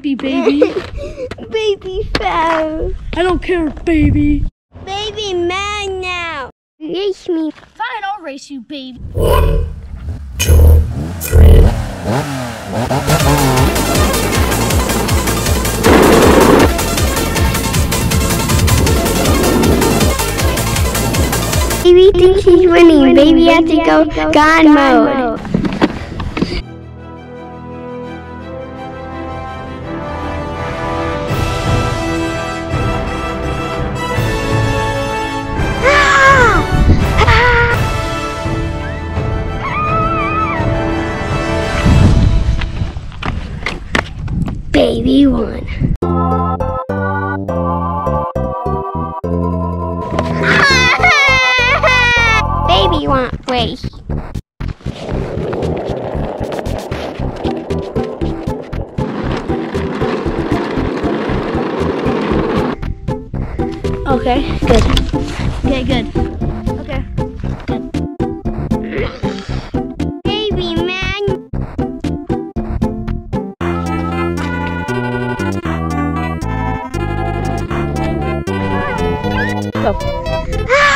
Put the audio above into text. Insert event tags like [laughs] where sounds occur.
baby. [laughs] baby fell. I don't care, baby. Baby man now. Race me. Fine, I'll race you, baby. One, two, three. Baby thinks he's winning. Baby has to go God mode. Baby one. [laughs] Baby want race. Okay, good. Okay, good. Ah!